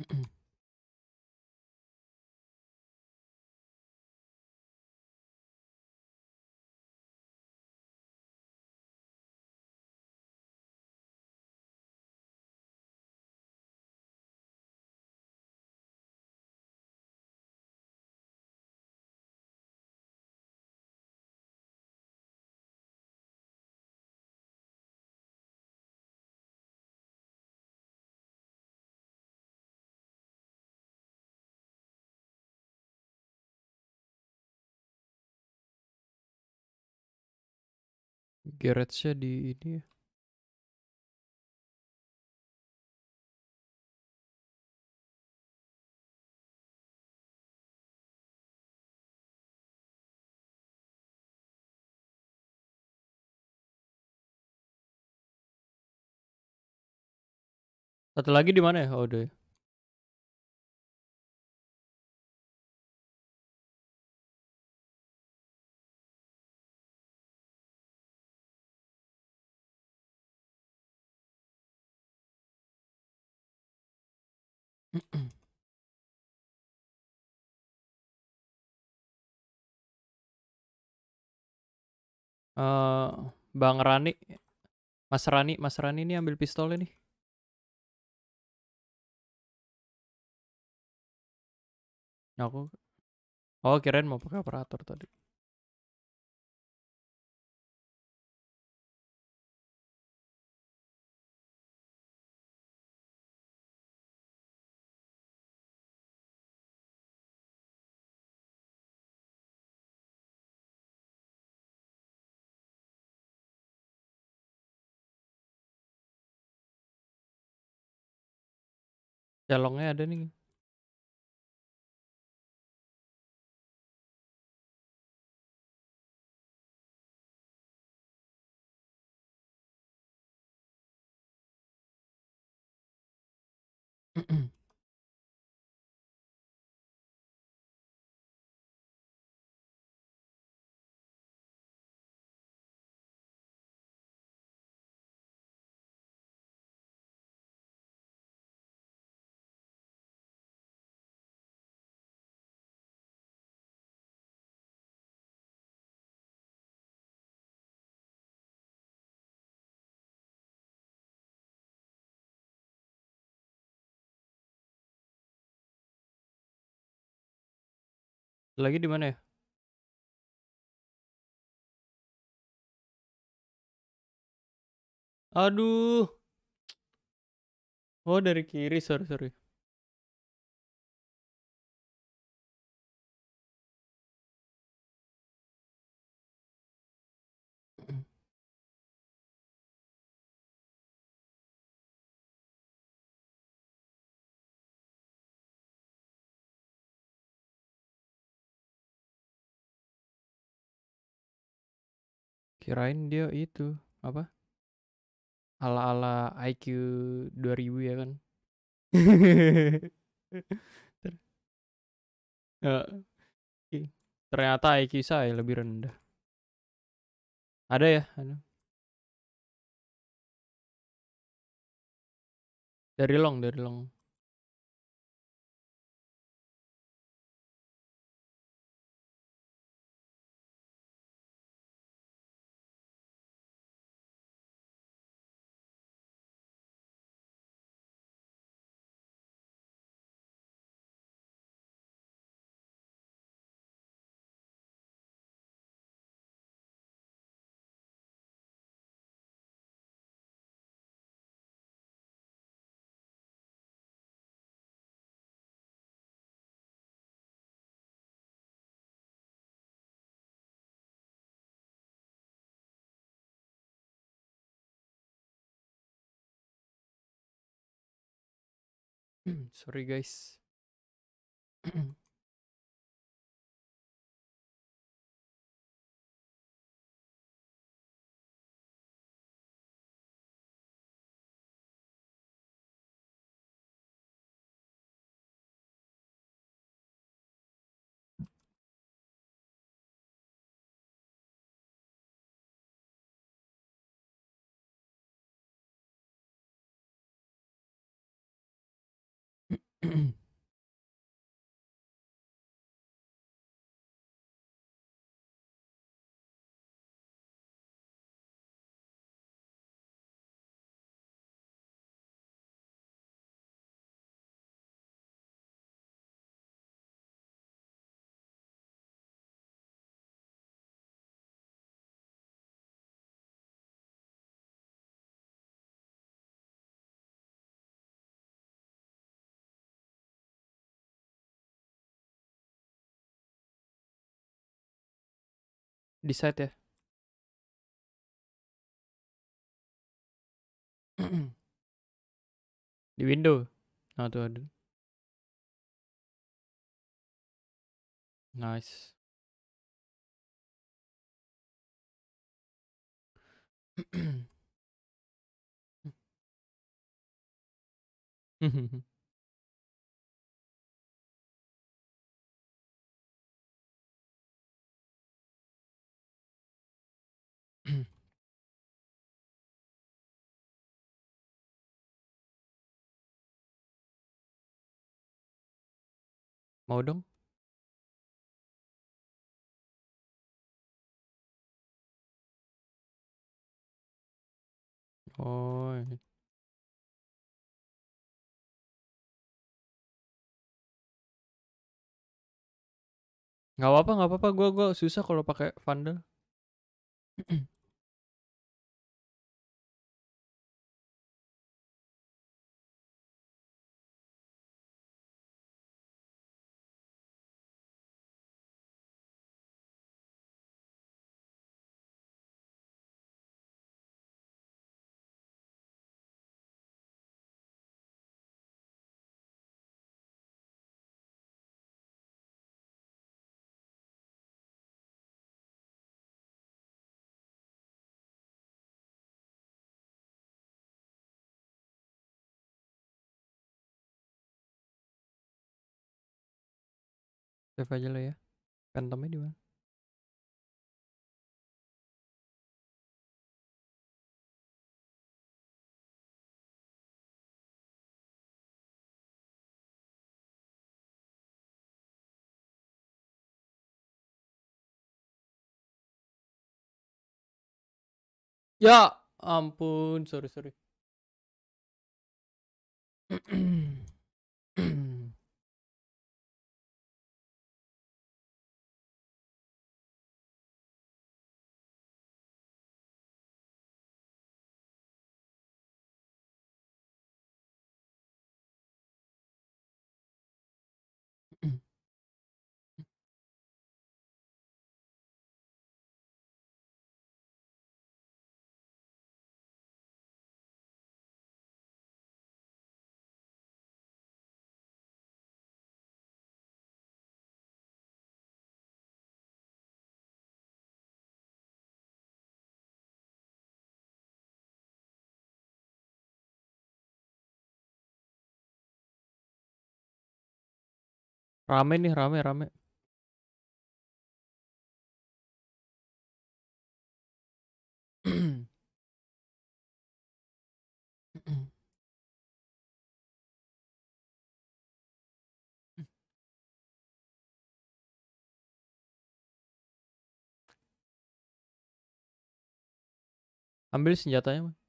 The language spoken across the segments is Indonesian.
Mm-mm. Garage-nya di ini ya. Satu lagi di mana ya? Oh, udah Eh, Bang Rani, Mas Rani, Mas Rani ini ambil pistol ini. Aku Oh, kirain mau pakai operator tadi. Celongnya ada nih. Lagi di mana ya? Aduh. Oh, dari kiri, sorry, sorry. Kirain dia itu apa? Ala-ala IQ 2000 ya kan? Ya, Ternyata IQ saya lebih rendah. Ada ya? Ada. Dari long, dari long. Sorry guys. Di site ya? Di window? Nah tuh ada. Nice. Mau dong? Oh. Nggak apa-apa nggak apa-apa, gua gua susah kalau pakai Vandal. Save aja lo ya. Phantomnya di mana? Ya ampun, sorry sorry. Rame nih, rame rame. Ambil senjatanya, Mas.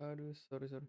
Aduh, sorry sorry.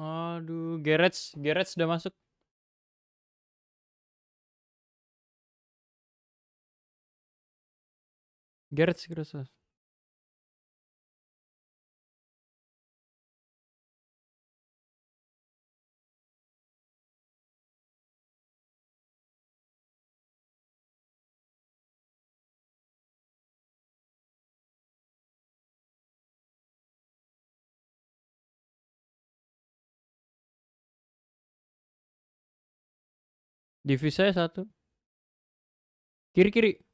Aduh, Garage Garage udah masuk. Garage Garage Divis saya 1. Kiri kiri.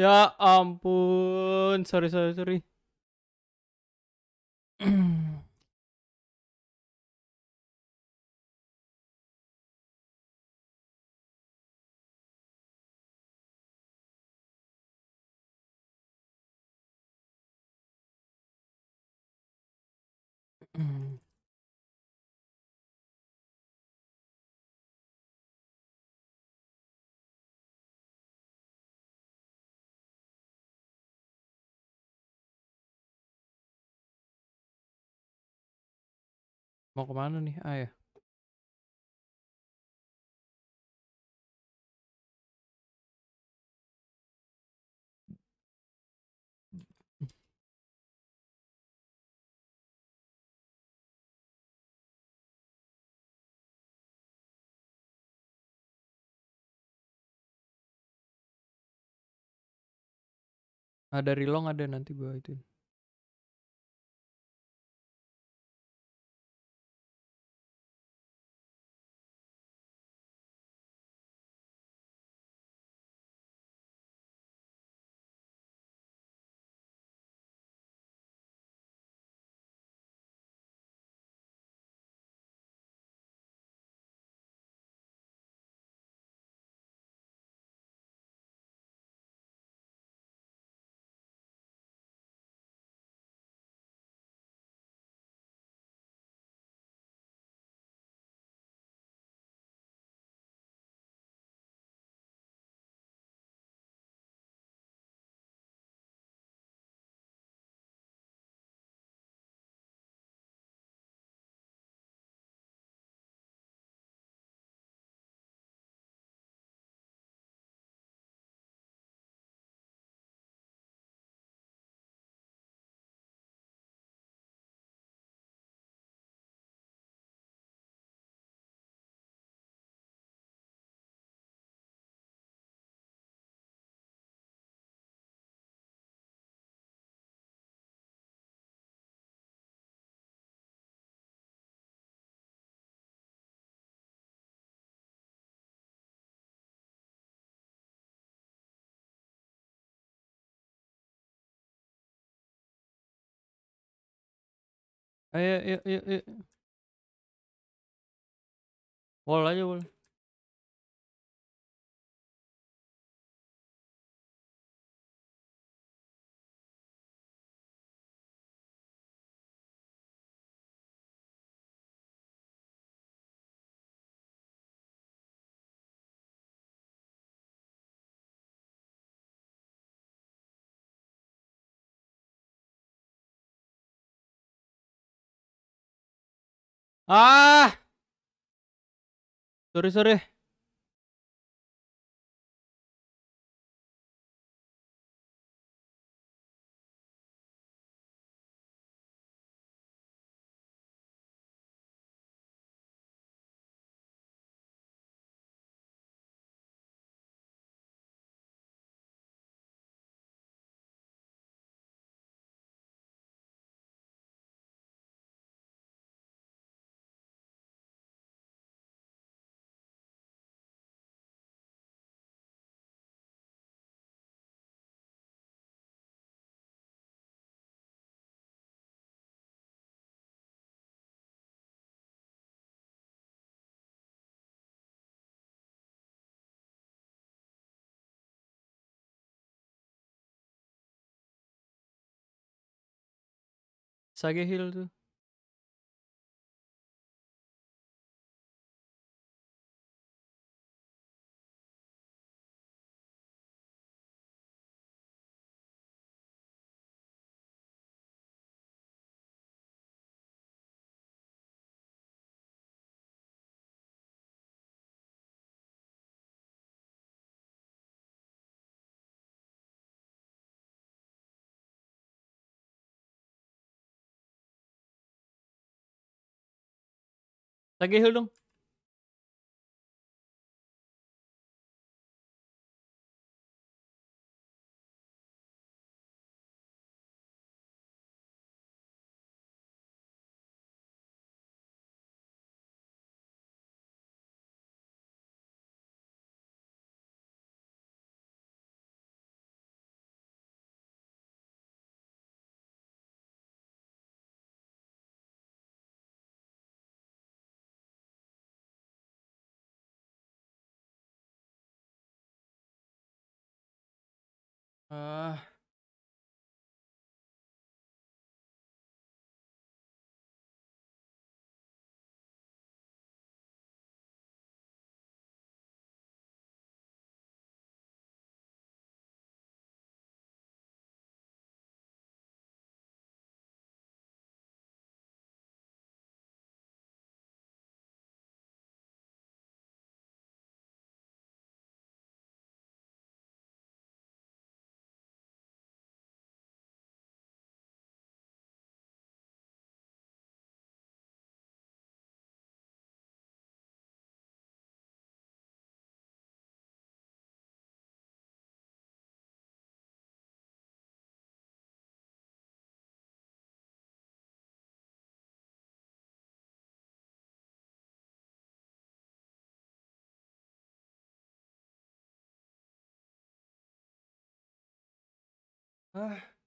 Ya ampun, sorry sorry sorry. Mau ke mana nih? A ya? Ah, dari long ada nanti gua ituin. Ayo yuk yuk yuk. Wall aja wall. Ah! Sorry sorry. Sage Hill tuh. Sage Hill dong. Ah.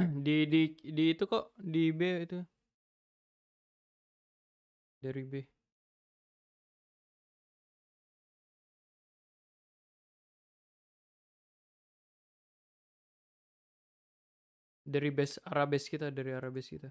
Di di di itu kok, di B itu. Dari B. Dari base arah kita dari arah base kita.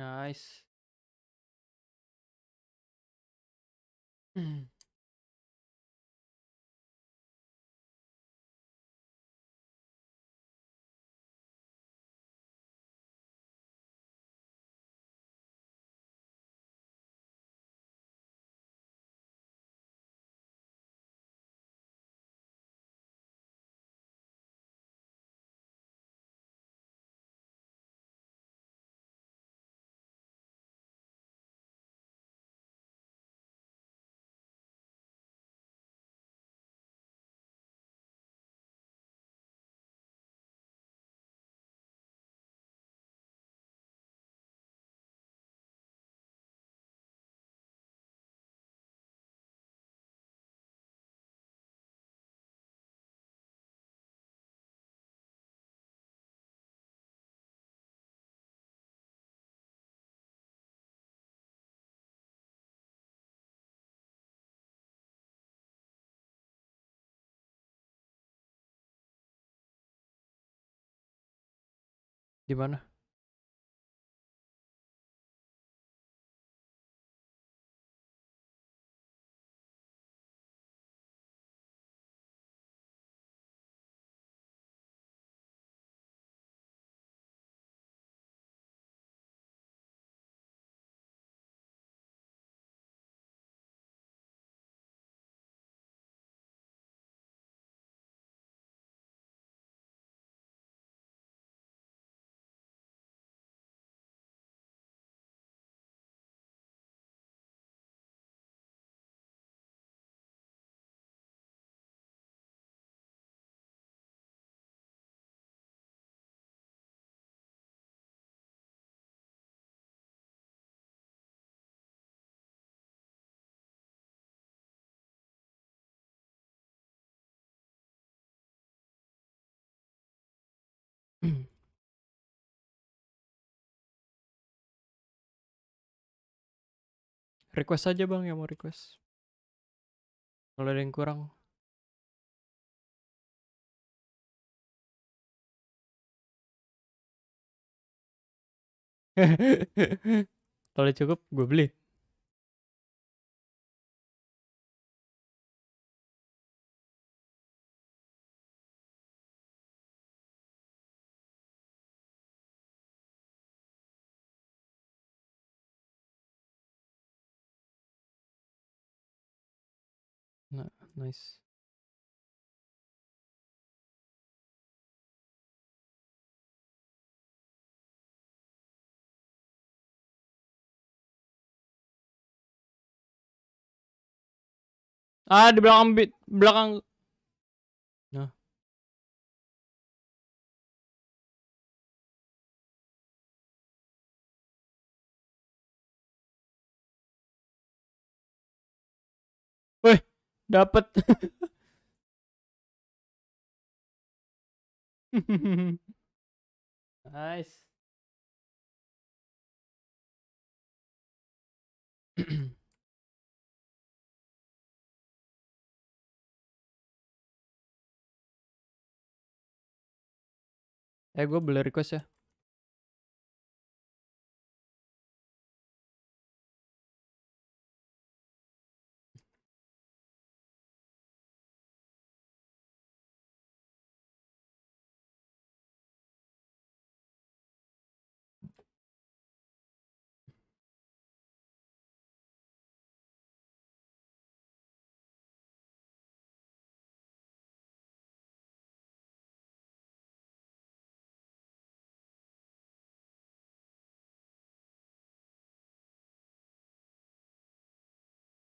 Nice. Di Request aja Bang yang mau request. Kalau ada yang kurang. Kalau cukup gue beli. Nice. Ah, di belakang belakang. Dapat. nice. Eh, gue boleh request ya?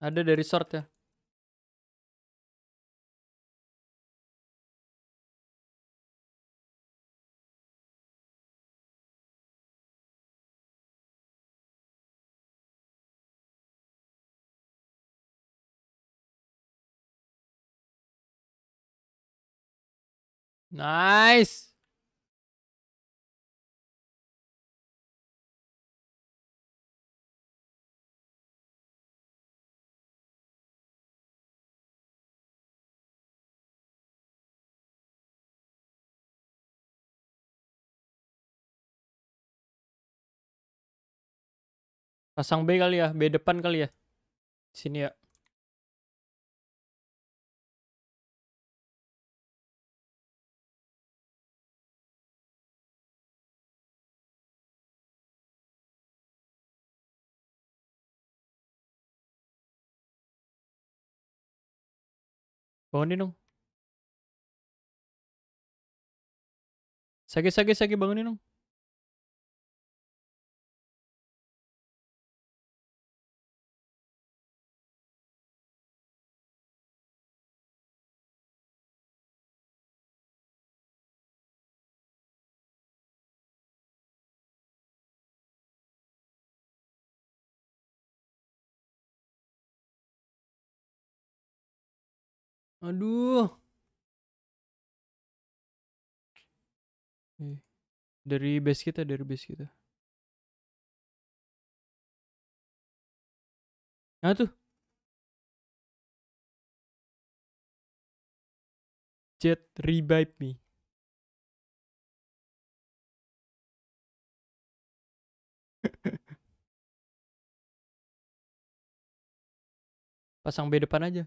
Ada dari short ya. Nice. Pasang B kali ya, B depan kali ya. Sini ya. Bangunin dong. Sagi, sagi, sagi, bangunin dong. Aduh. Eh, Dari base kita, dari base kita. Nah tuh. Jet revive me. Pasang B depan aja.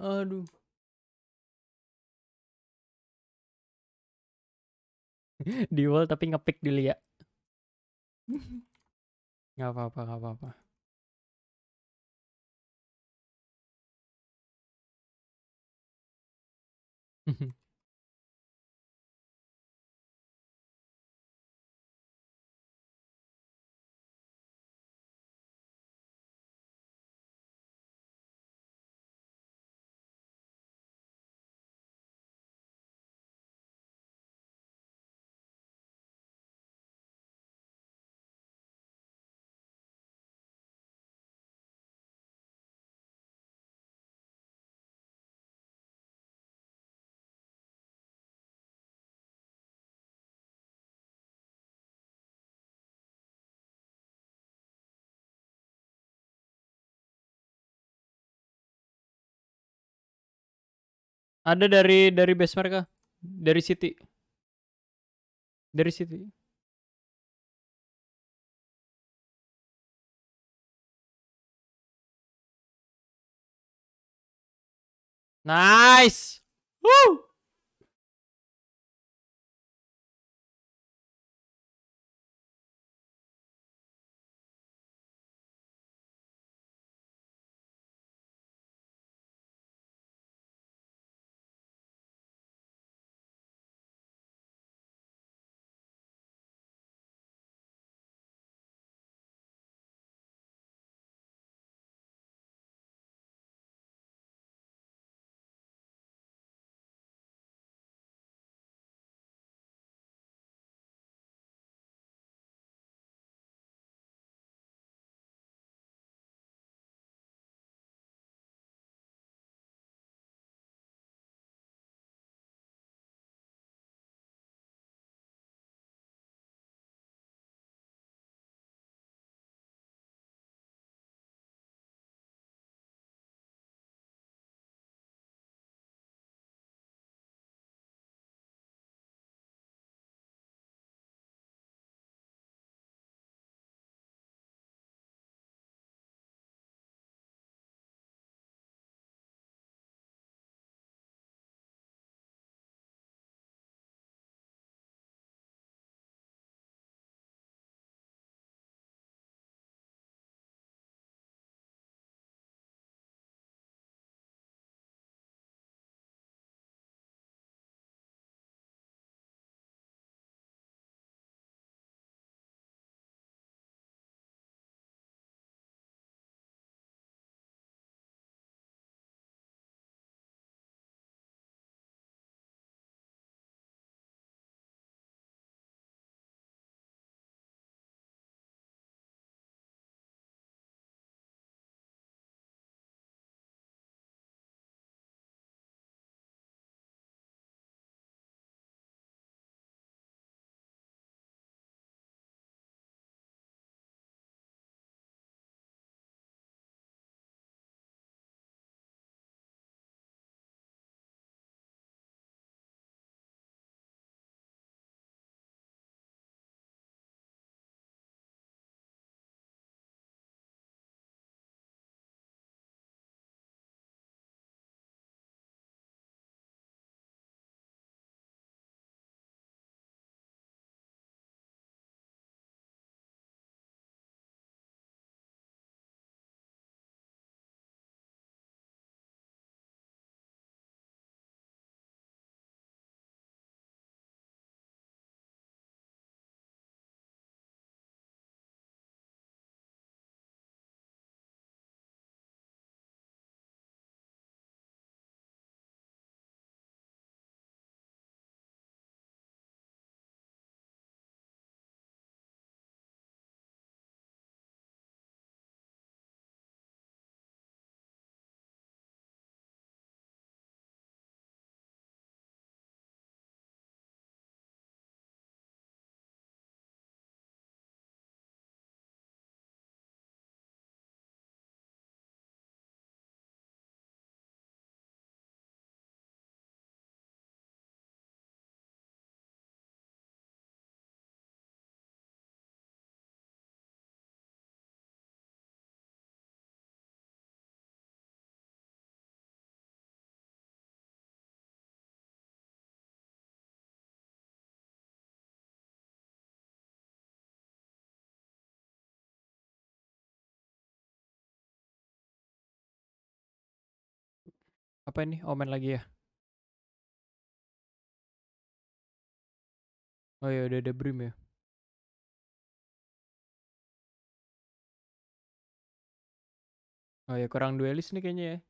Aduh. Di wall tapi ngepick dulu ya. Gak apa-apa, gak apa-apa. Ada dari dari base mereka. Dari city. Dari city. Nice. Woo! Apa ini? Oh, main lagi ya? Oh ya, udah ada Brim ya? Oh ya, kurang duelis nih kayaknya ya.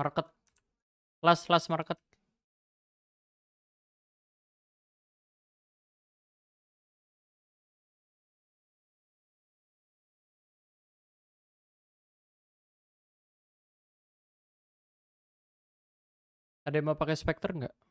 Market. Last last market. Ada yang mau pakai Spectre nggak?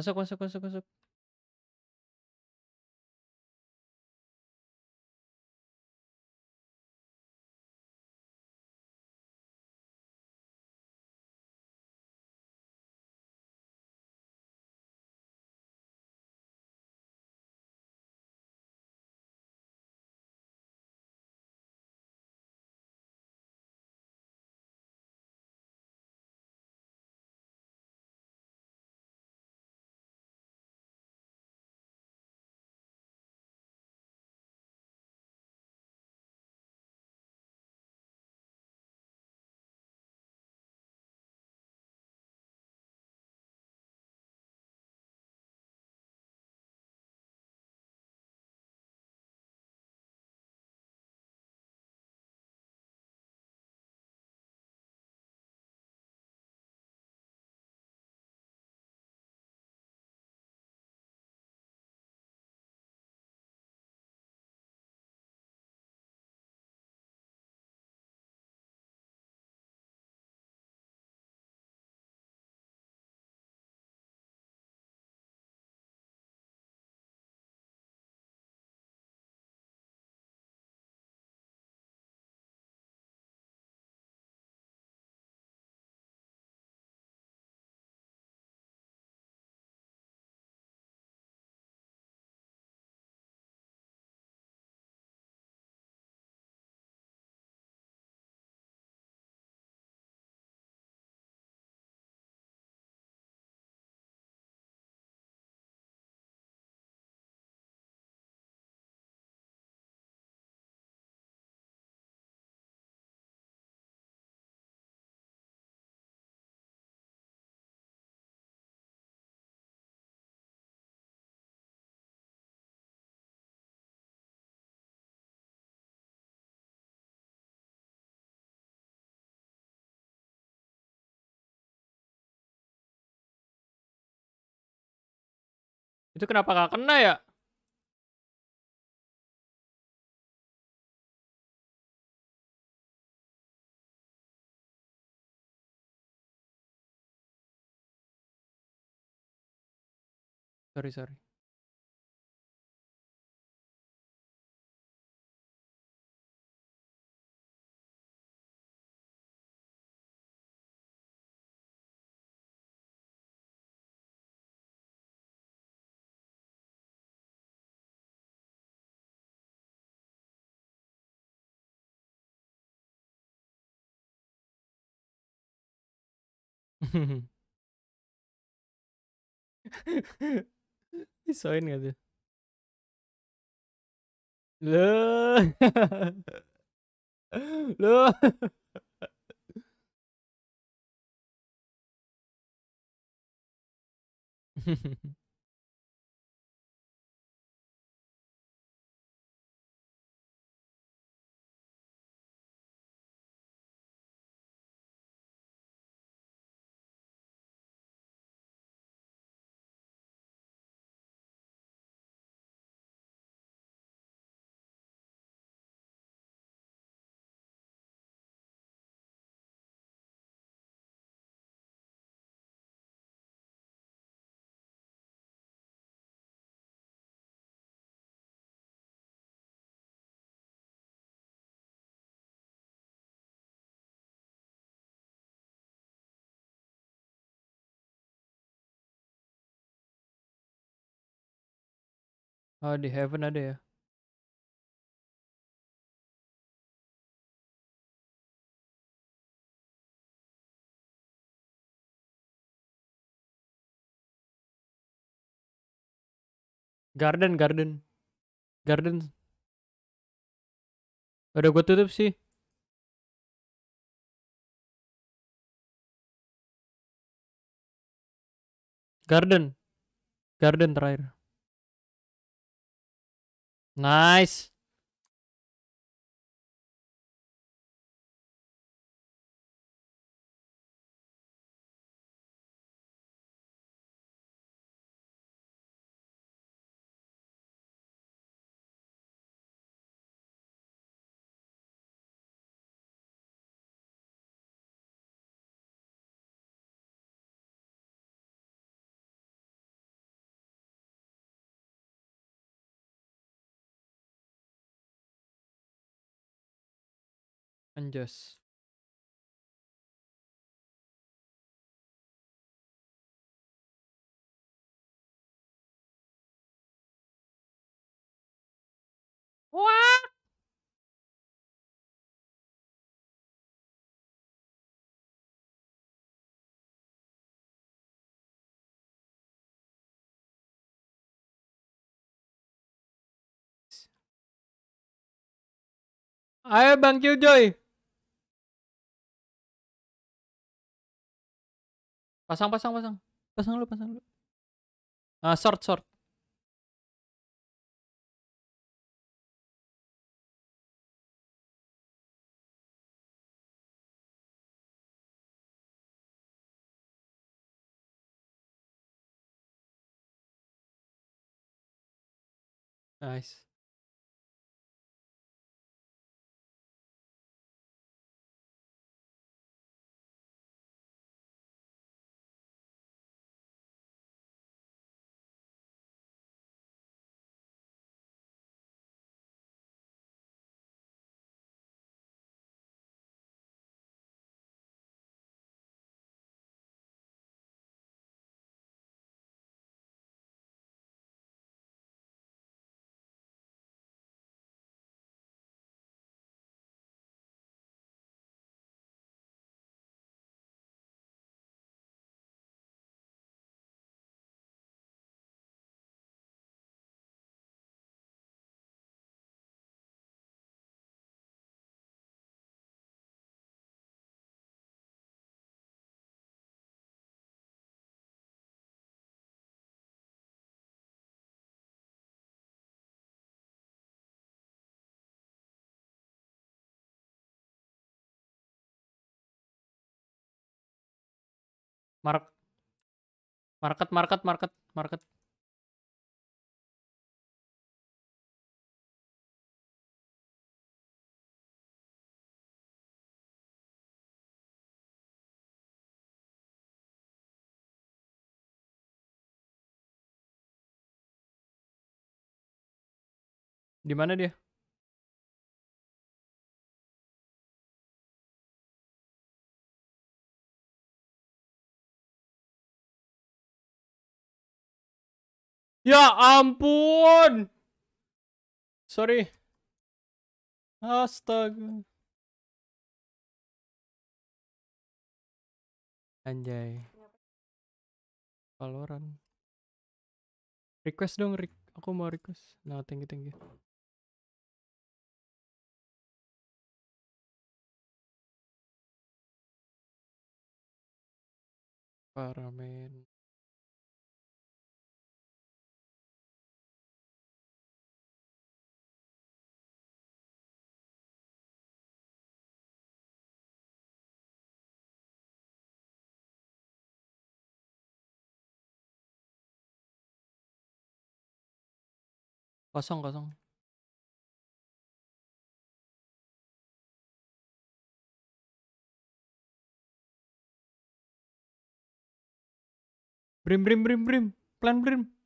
Masuk masuk masuk masuk. Itu kenapa nggak kena ya? Sorry sorry. Visuin nggak tuh? Lah. Loh. Oh, di Heaven ada ya? Garden, garden. Garden. Udah gue tutup sih. Garden. Garden terakhir. Nice. Anjas. Wah. Ayo Bang Killjoy. Pasang, pasang, pasang. Pasang lu, pasang lu. Ah, short, short. Nice. Mark. Market, market, market, market. Di mana dia? Ya ampun. Sorry. Astaga. Anjay. Valorant. Request dong, Rik. Aku mau request. Nah, thank you, thank you. Parah, Kosong, kosong. Brim, brim, brim, brim. Plan, brim.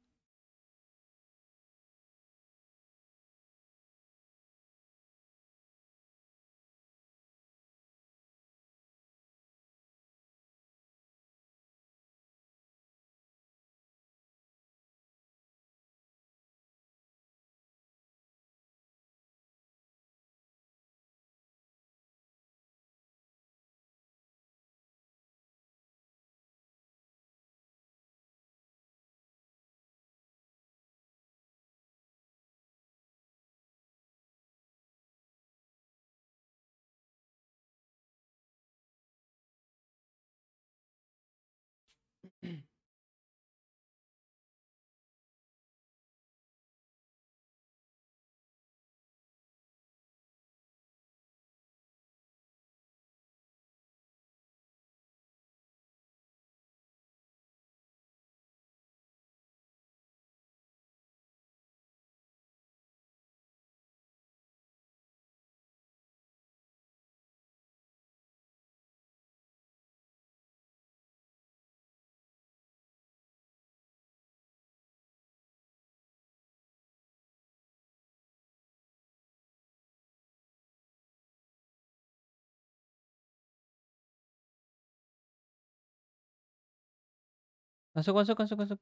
Masuk, masuk, masuk, masuk.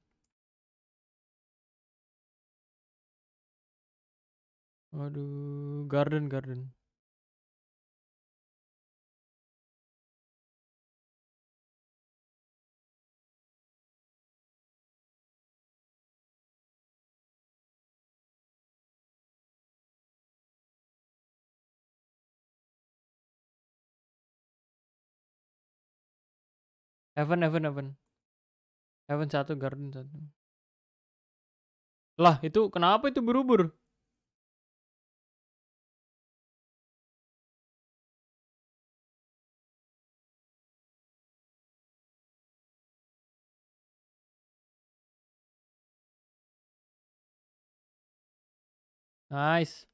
Aduh, garden, garden. Heaven, heaven, heaven. Heaven satu, garden satu. Lah, itu kenapa itu berubur? Nice.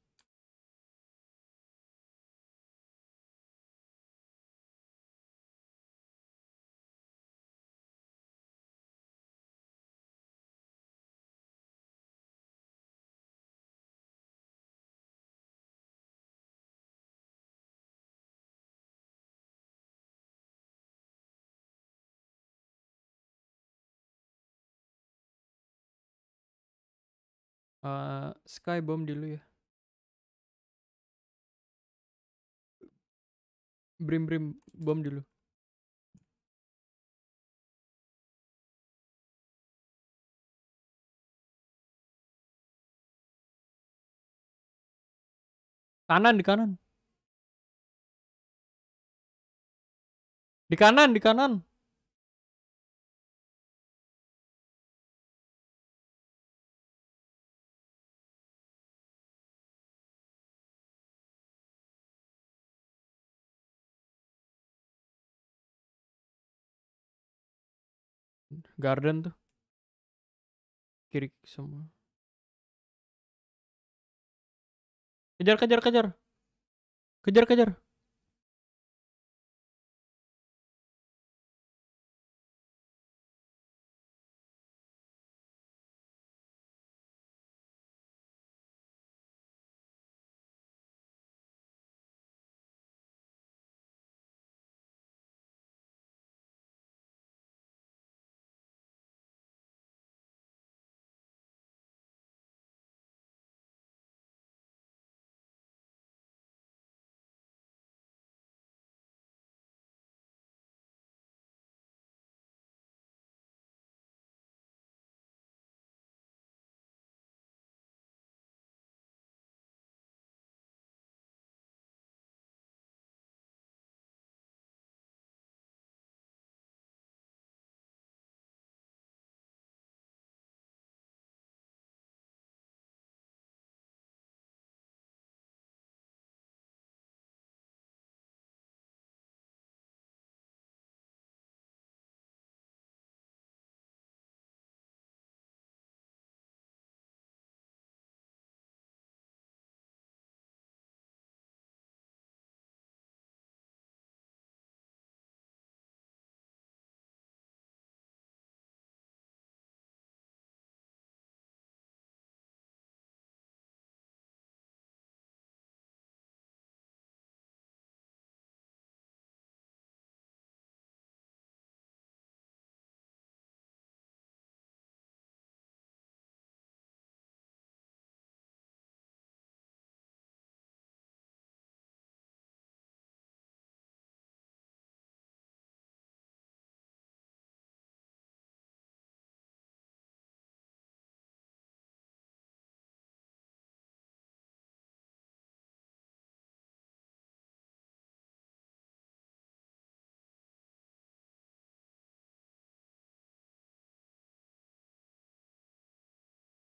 Uh, Sky bomb dulu ya. Brim, brim, bom dulu. Kanan, di kanan. Di kanan, di kanan. Garden tuh. Kiri semua. Kejar, kejar, kejar. Kejar, kejar.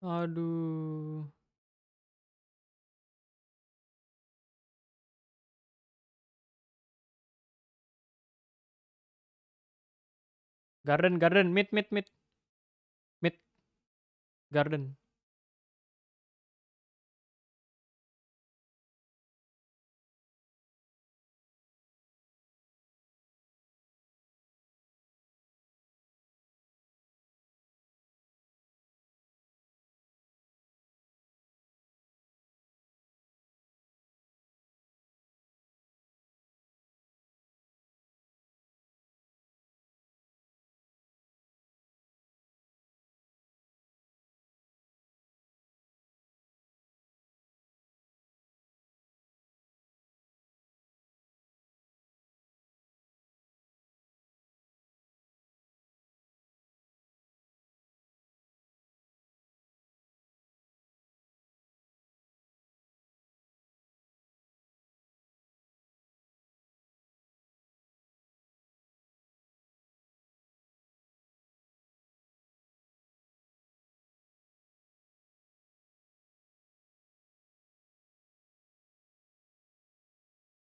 Aduh. Garden garden, mid mid mid. Mid. Garden.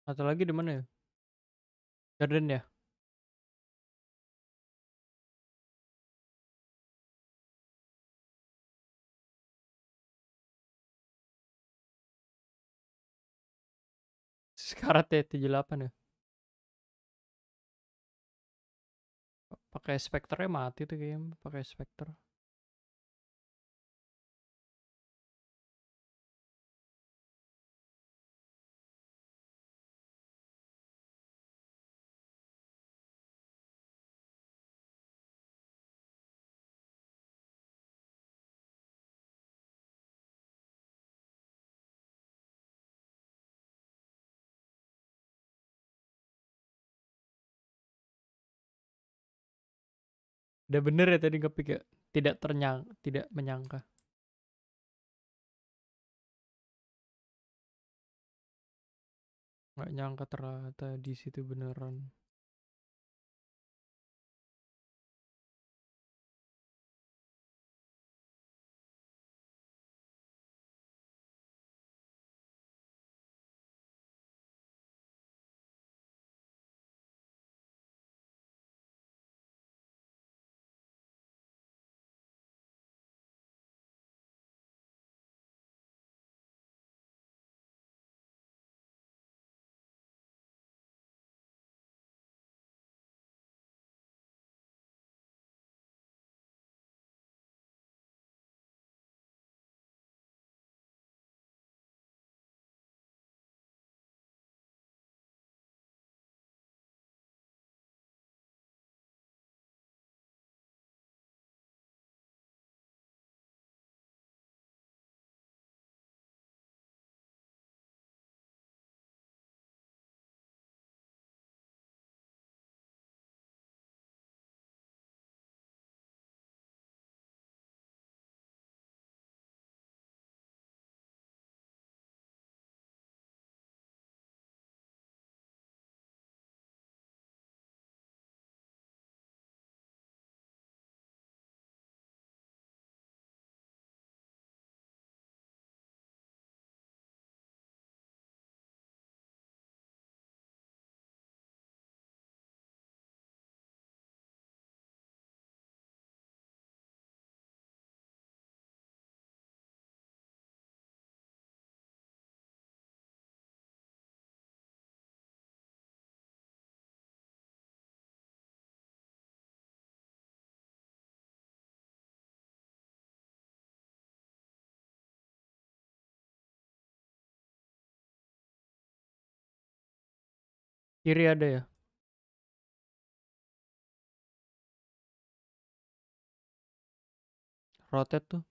Satu lagi di mana ya? Garden ya? Sekarat ya 78 ya? Pakai Spectre-nya mati tuh kayaknya pakai Spectre. Udah bener ya tadi ngepick ya? Tidak ternyang tidak menyangka. Nggak nyangka ternyata di situ beneran. Kiri ada ya? Rotate tuh.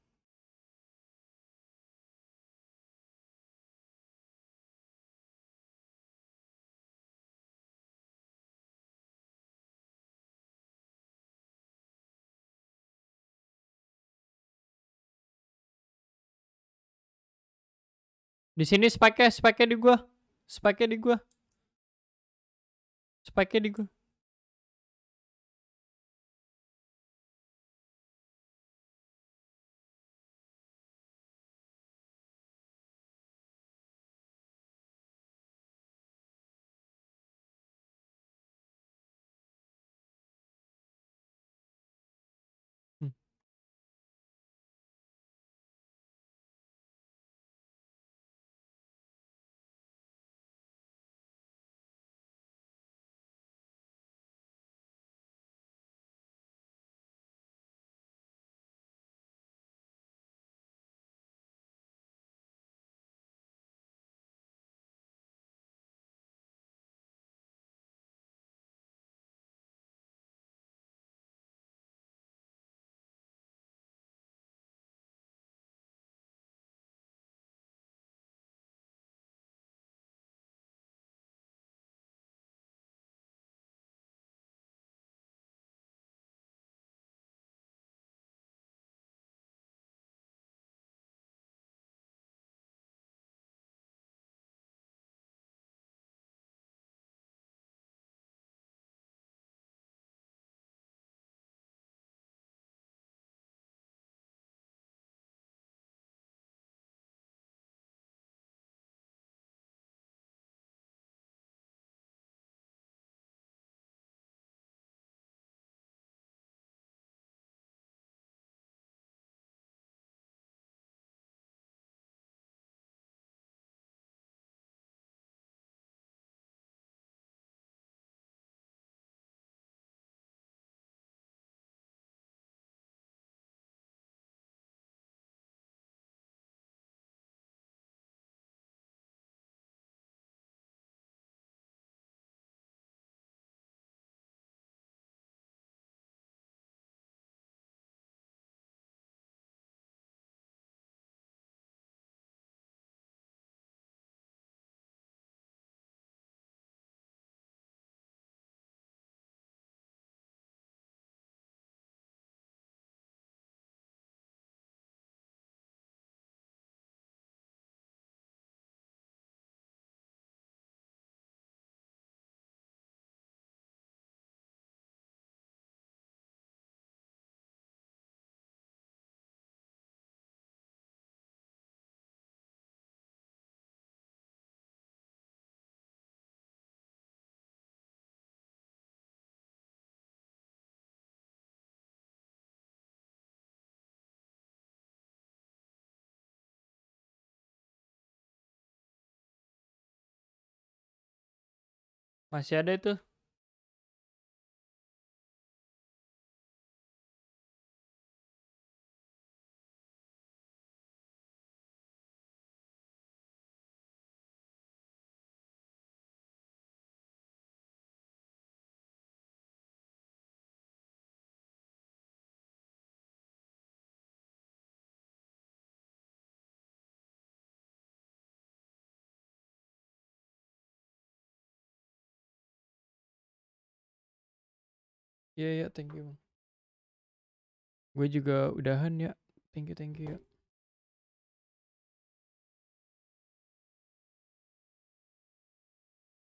Di sini spike-nya, spike-nya di gua. Spike-nya di gua. Spike-nya di gua. Masih ada itu. Iya iya, thank you. Gue juga udahan ya. Thank you thank you ya.